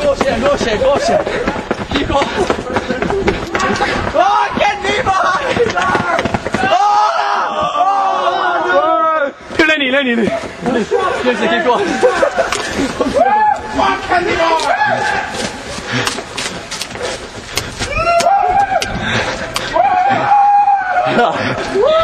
Głosie, głosie, głosie. Cicho. I need it. Seriously, keep going. Fuck, Candy Bar! Yeah.